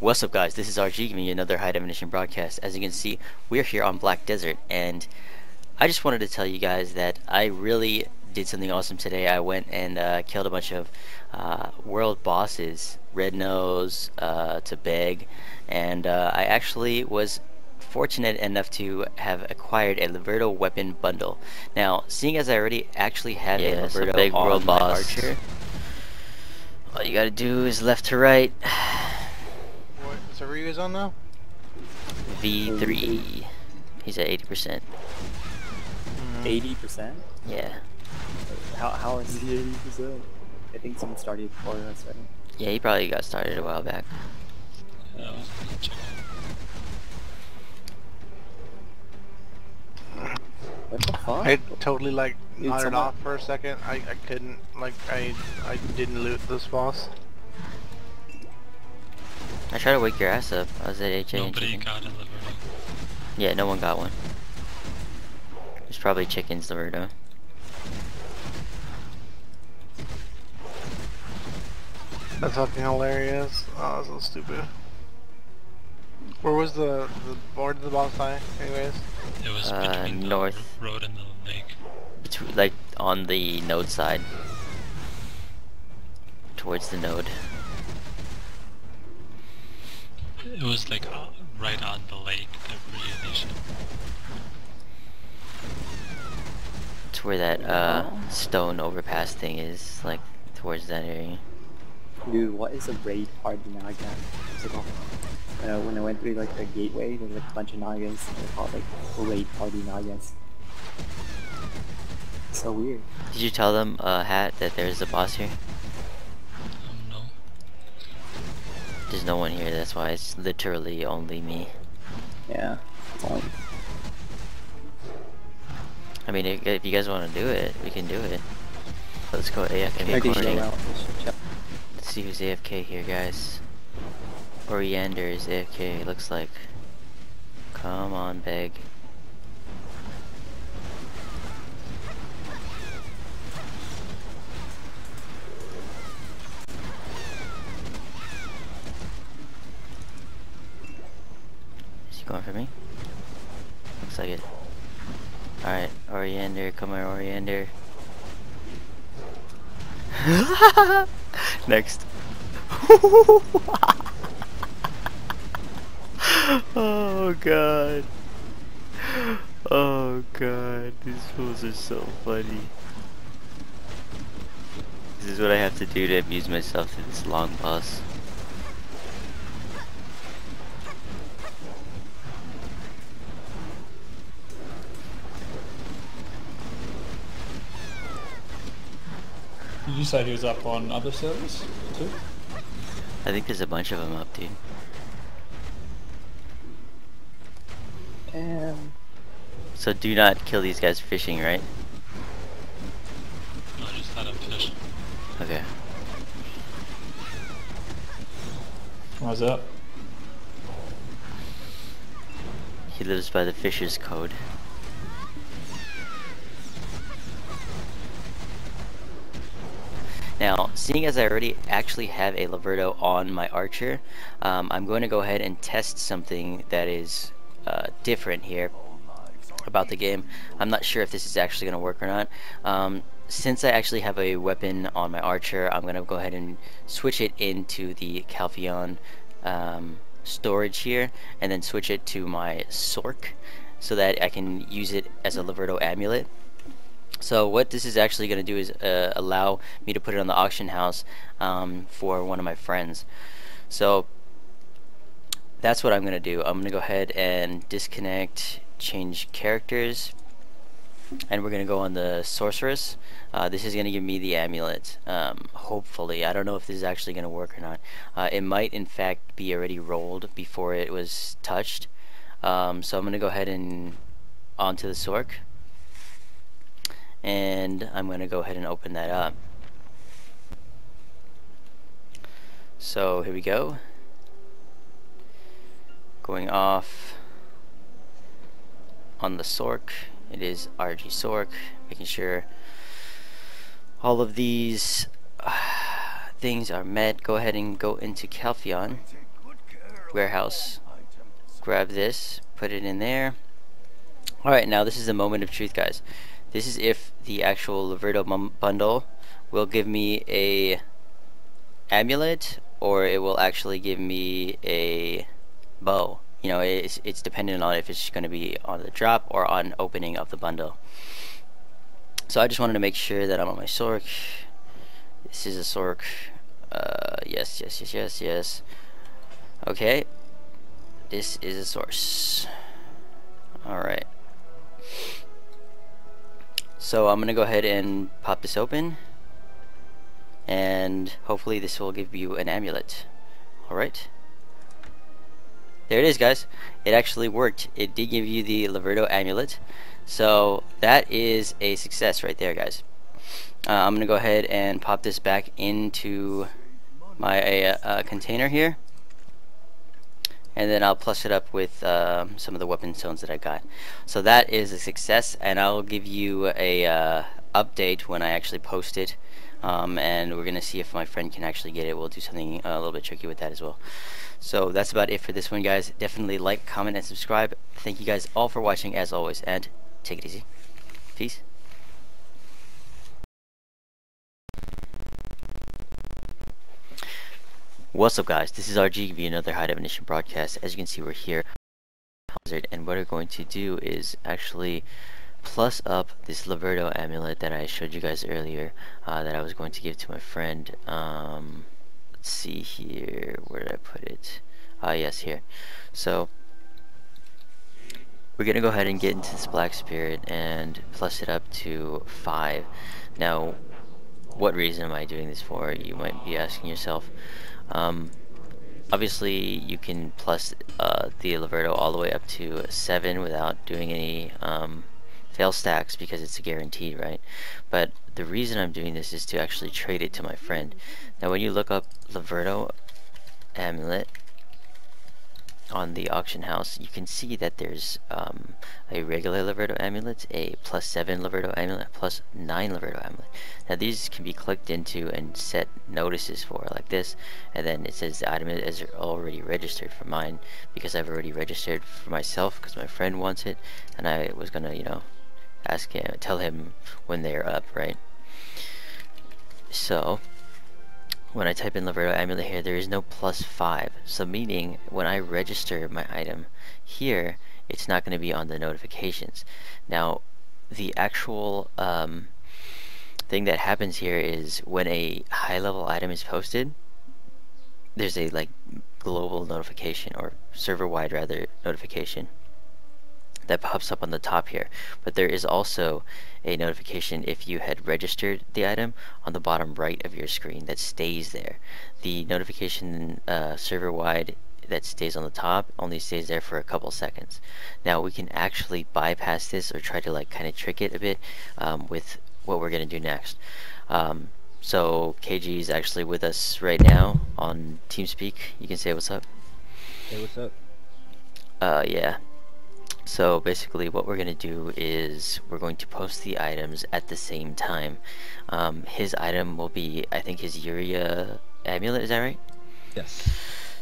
What's up guys, this is RG giving you another High Definition broadcast. As you can see, we're here on Black Desert and I just wanted to tell you guys that I really did something awesome today. I went and uh, killed a bunch of uh, world bosses, Red Nose, uh, to Bheg, and uh, I actually was fortunate enough to have acquired a Liverto weapon bundle. Now, seeing as I already actually have Yeah, a Liverto big on world boss. archer, all you gotta do is left to right, server you on now? V3. He's at 80%. Mm-hmm. Eighty percent? Yeah. How how is he eighty percent? I think someone started before us, right? Yeah, he probably got started a while back. What the fuck? I totally like nodded someone- off for a second. I, I couldn't like I I didn't loot this boss. I tried to wake your ass up. I was at HA. Nobody chicken. got a Liverto. Yeah, no one got one. It's probably chickens, Liverto. That's fucking hilarious. Oh, that's so stupid. Where was the the where did the boss die? Anyways, It was Uh, between north. the road and the lake. Between, like on the node side. Towards the node. It was like uh, right on the lake, the reunition. It's where that uh stone overpass thing is, like towards that area. Dude, what is a raid party naga? What's it called? Uh, when I went through like the gateway, there was like a bunch of nagas. They're called like raid party nagas. So weird. Did you tell them, uh, Hat, that there's a boss here? Um, no. There's no one here, that's why it's literally only me. Yeah. Only I mean, if if you guys want to do it, we can do it. Let's go AFK recording. Let's see who's AFK here, guys. Oriander is AFK, looks like. Come on, Beg. Going for me? Looks like it. Alright, Oriander, come on, Oriander. Next. oh god. Oh god, these fools are so funny. This is what I have to do to amuse myself through this long boss. Did you say he was up on other servers too? I think there's a bunch of them up, dude. Damn. So do not kill these guys fishing, right? No, I just let him fish. Okay. Why's up? He lives by the fisher's code. Now, seeing as I already actually have a Laverto on my archer, um, I'm going to go ahead and test something that is uh, different here about the game. I'm not sure if this is actually going to work or not. Um, since I actually have a weapon on my archer, I'm going to go ahead and switch it into the Calpheon um, storage here, and then switch it to my Sork, so that I can use it as a Laverto amulet. So what this is actually going to do is uh, allow me to put it on the auction house um, for one of my friends. So that's what I'm going to do. I'm going to go ahead and disconnect, change characters, and we're going to go on the sorceress. Uh, this is going to give me the amulet, um, hopefully. I don't know if this is actually going to work or not. Uh, it might in fact be already rolled before it was touched. Um, so I'm going to go ahead and onto the Sork and I'm going to go ahead and open that up. So here we go. Going off on the Sork, it is RG Sork, making sure all of these uh, things are met. Go ahead and go into Calpheon. warehouse. Grab this, put it in there. Alright, now this is the moment of truth, guys. This is if the actual Laverto bundle will give me a amulet or it will actually give me a bow. You know, it's, it's dependent on if it's going to be on the drop or on opening of the bundle. So I just wanted to make sure that I'm on my Sork. This is a Sork. Uh, yes, yes, yes, yes, yes. Okay. This is a source. Alright. So I'm gonna go ahead and pop this open and hopefully this will give you an amulet. Alright. There it is guys. It actually worked. It did give you the Laverto amulet. So that is a success right there guys. Uh, I'm gonna go ahead and pop this back into my uh, uh, container here and then I'll plus it up with um, some of the weapon stones that I got. So that is a success, and I'll give you a uh, update when I actually post it. Um, and we're gonna see if my friend can actually get it. We'll do something uh, a little bit tricky with that as well. So that's about it for this one, guys. Definitely like, comment, and subscribe. Thank you guys all for watching, as always, and take it easy. Peace. What's up guys, this is RG giving you another High Definition broadcast. As you can see we're here and what we're going to do is actually plus up this Laverto amulet that I showed you guys earlier uh, that I was going to give to my friend. Um, let's see here, where did I put it? Ah uh, yes, here. So we're gonna go ahead and get into this Black Spirit and plus it up to 5. Now what reason am I doing this for? You might be asking yourself. Um, obviously, you can plus uh, the Laverto all the way up to 7 without doing any um, fail stacks because it's a guarantee, right? But the reason I'm doing this is to actually trade it to my friend. Now, when you look up Laverto Amulet, on the auction house, you can see that there's um, a regular Laverto amulet, a plus 7 Laverto amulet, plus 9 Laverto amulet. Now these can be clicked into and set notices for like this, and then it says the item is already registered for mine, because I've already registered for myself, because my friend wants it, and I was gonna, you know, ask him, tell him when they're up, right? So, when I type in Laverto Amulet here, there is no plus 5. So meaning, when I register my item here, it's not going to be on the notifications. Now, the actual um, thing that happens here is when a high-level item is posted, there's a like global notification, or server-wide rather, notification that pops up on the top here. But there is also a notification if you had registered the item on the bottom right of your screen that stays there. The notification uh, server-wide that stays on the top only stays there for a couple seconds. Now we can actually bypass this or try to like kind of trick it a bit um, with what we're going to do next. Um, so KG is actually with us right now on TeamSpeak. You can say what's up. Hey, what's up? Uh, yeah. So basically what we're going to do is we're going to post the items at the same time. Um, his item will be, I think his Uria amulet, is that right? Yes.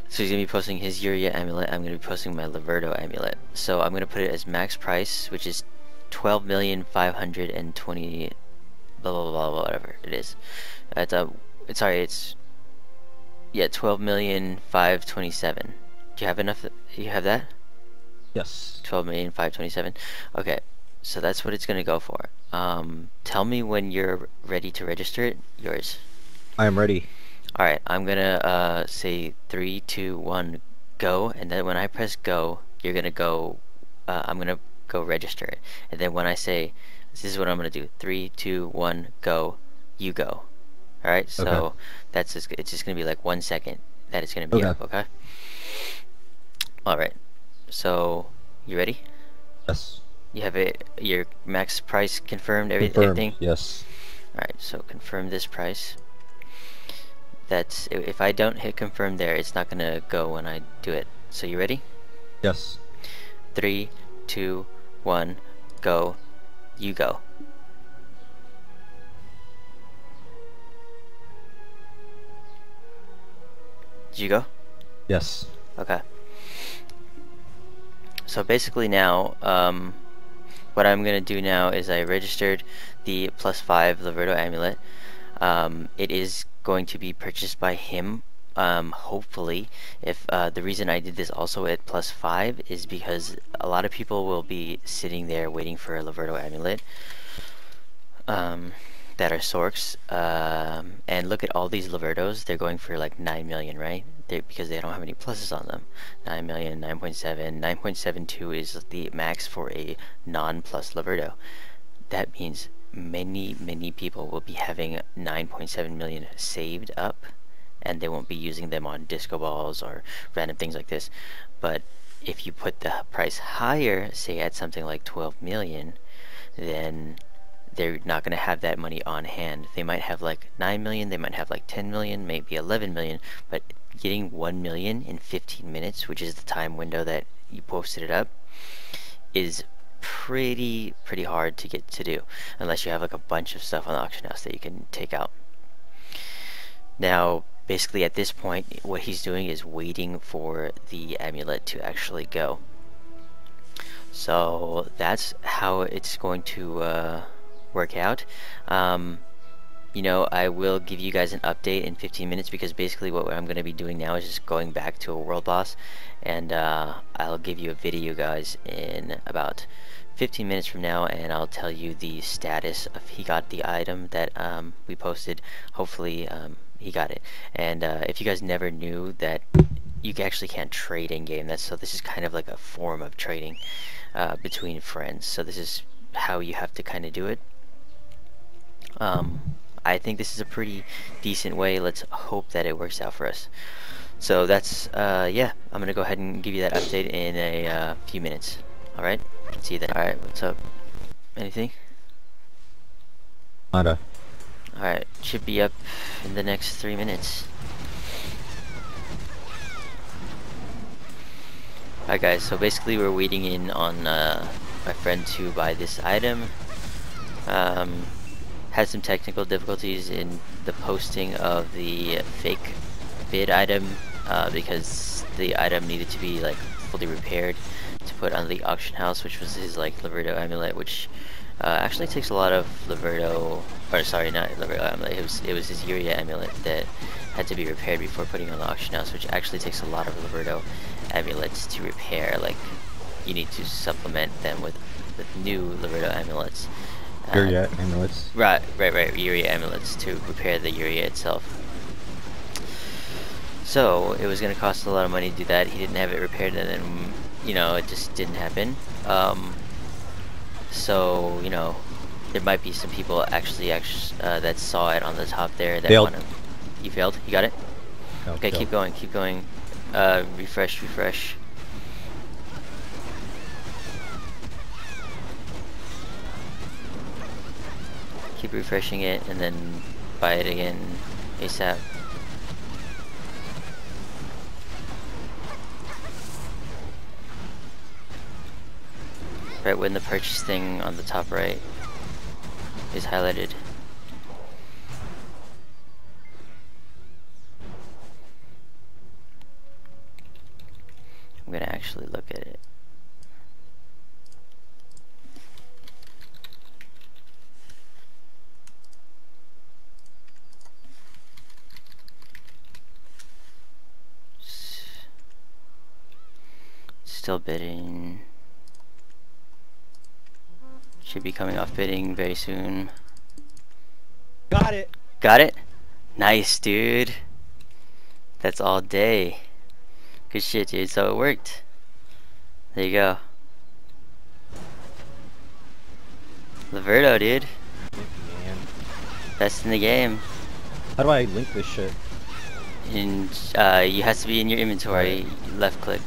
So he's going to be posting his Uria amulet, I'm going to be posting my Laverto amulet. So I'm going to put it as max price, which is 12,520 blah, blah, blah, blah, whatever it is. It's, a, it's sorry, it's, yeah, 12,527. Do you have enough, you have that? Yes. 12 million 527. Okay, so that's what it's gonna go for. Um, tell me when you're ready to register it. Yours. I am ready. All right, I'm gonna uh, say three, two, one, go, and then when I press go, you're gonna go. Uh, I'm gonna go register it, and then when I say, this is what I'm gonna do. Three, two, one, go. You go. All right. So okay. that's just, it's just gonna be like one second that it's gonna be okay. up. Okay. All right. So, you ready? Yes. You have it, your max price confirmed, every, confirmed, everything? Yes. Alright, so confirm this price. That's, if I don't hit confirm there, it's not gonna go when I do it. So you ready? Yes. Three, two, one, go. You go. Did you go? Yes. Okay. So basically now, um, what I'm gonna do now is I registered the plus five Laverto amulet. Um, it is going to be purchased by him. Um, hopefully, if uh, the reason I did this also at plus five is because a lot of people will be sitting there waiting for a Laverto amulet. Um, that are Sorks, um, and look at all these Lavertos, they're going for like 9 million, right? They're, because they don't have any pluses on them. 9 million, 9.7, 9.72 is the max for a non-plus Laverto. That means many, many people will be having 9.7 million saved up, and they won't be using them on disco balls or random things like this. But if you put the price higher, say at something like 12 million, then they're not going to have that money on hand. They might have like 9 million, they might have like 10 million, maybe 11 million, but getting 1 million in 15 minutes, which is the time window that you posted it up, is pretty, pretty hard to get to do, unless you have like a bunch of stuff on the auction house that you can take out. Now, basically at this point, what he's doing is waiting for the amulet to actually go. So that's how it's going to uh, work out. Um, you know, I will give you guys an update in 15 minutes because basically what I'm going to be doing now is just going back to a world boss. And uh, I'll give you a video guys in about 15 minutes from now and I'll tell you the status of he got the item that um, we posted. Hopefully um, he got it. And uh, if you guys never knew that you actually can't trade in game that's so this is kind of like a form of trading uh, between friends. So this is how you have to kind of do it um, I think this is a pretty decent way. Let's hope that it works out for us. So that's, uh, yeah, I'm going to go ahead and give you that update in a uh, few minutes. Alright? See you then. Alright, what's up? Anything? Nada. Alright, should be up in the next three minutes. Alright guys, so basically we're waiting in on uh, my friend to buy this item. Um, had some technical difficulties in the posting of the fake bid item uh, because the item needed to be like fully repaired to put on the auction house which was his like Laverto amulet which uh, actually takes a lot of Laverto or sorry not Laverto amulet it was, it was his Yuria amulet that had to be repaired before putting on the auction house which actually takes a lot of Laverto amulets to repair like you need to supplement them with, with new Laverto amulets Yuria amulets. Right, right, right. Yuria amulets to repair the Yuria itself. So it was going to cost a lot of money to do that. He didn't have it repaired, and then you know it just didn't happen. Um, so you know there might be some people actually, actually uh, that saw it on the top there that Failed. want to. You failed. You got it. Okay, no. keep going. Keep going. Uh, refresh, refresh. Keep refreshing it and then buy it again ASAP. Right when the purchase thing on the top right is highlighted. I'm gonna actually look at it. S- Still bidding. Should be coming off bidding very soon. Got it. Got it? Nice, dude. That's all day. Good shit, dude. So it worked. There you go. Laverto, dude. Man. Best in the game. How do I link this shit? And uh, you has to be in your inventory. Left click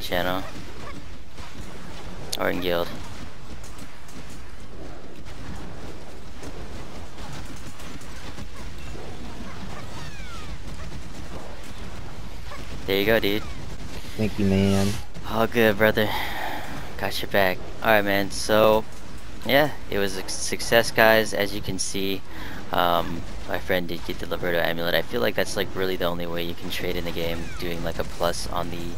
channel or in guild. There you go, dude. Thank you, man. All good, brother. Got your back. Alright, man. So, yeah, it was a success, guys. As you can see, um, my friend did get the Liverto amulet. I feel like that's like really the only way you can trade in the game, doing like a plus on the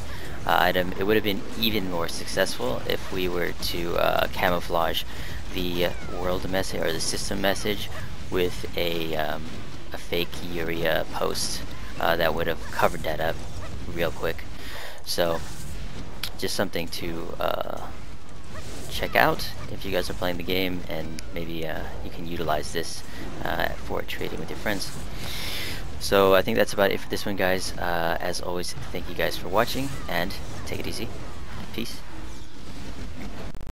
item, it would have been even more successful if we were to uh, camouflage the world message or the system message with a, um, a fake Urea post uh, that would have covered that up real quick. So, just something to uh, check out if you guys are playing the game and maybe uh, you can utilize this uh, for trading with your friends. So I think that's about it for this one guys. Uh, as always, thank you guys for watching and take it easy.